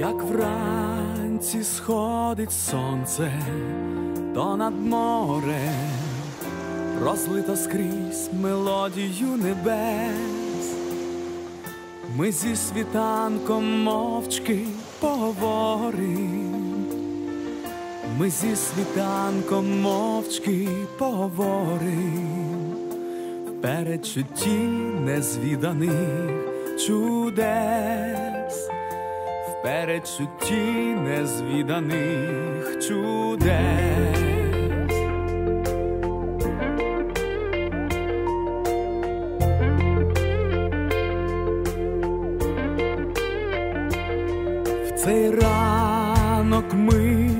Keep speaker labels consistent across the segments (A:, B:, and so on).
A: Як вранці сходить сонце, то над морем розлито скрізь мелодію небес. Ми зі світанком мовчки поговорим. Ми зі світанком мовчки поговорим в передчутті незвіданих чудес, в передчутті незвіданих чудес. В цей ранок ми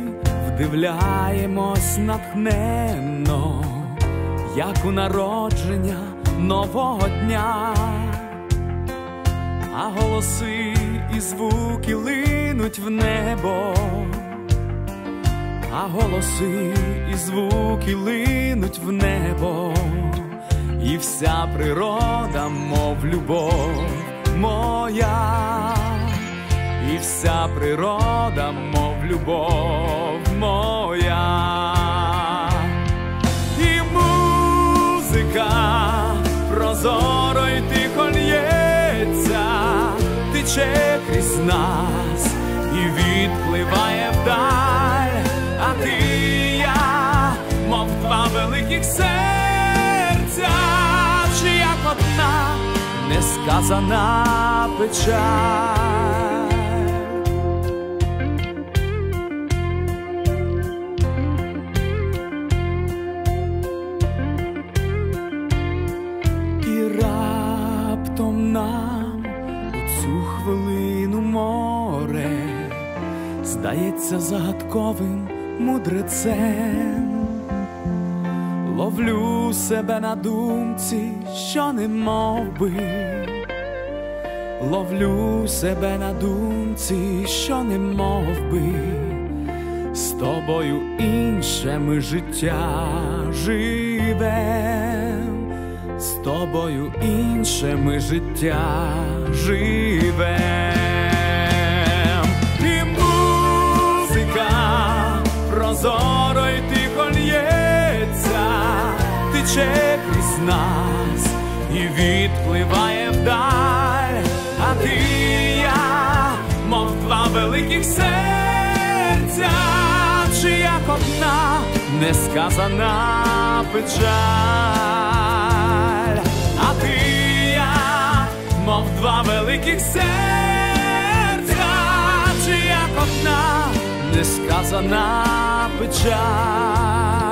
A: вдивляємось натхненно, як у народження нового дня, а голоси і звуки линуть в небо, а голоси і звуки линуть в небо, і вся природа, мов любов моя. І вся природа, мов любов моя, тече крізь нас і відпливає вдаль, а ти я, мов два великих серця, чи як одна несказана печаль. Здається загадковим мудрецем. Ловлю себе на думці, що не мов би, ловлю себе на думці, що не мов би, з тобою інше ми життя живем, з тобою інше ми життя живем. Тече крізь нас і відпливає вдаль, а ти я, мов два великих серця, чи як одна несказана печаль, а ти я, мов два великих серця, чи як одна несказана печаль.